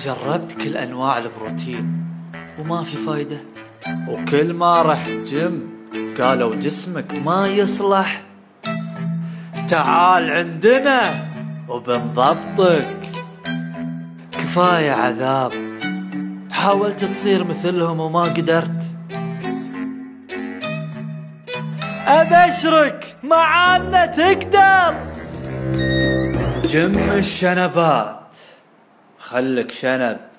جربت كل أنواع البروتين وما في فايدة. وكل ما رحت جيم قالوا جسمك ما يصلح. تعال عندنا وبنضبطك. كفاية عذاب. حاولت تصير مثلهم وما قدرت. أبشرك معانا تقدر. جم الشنبات. خلك شنب.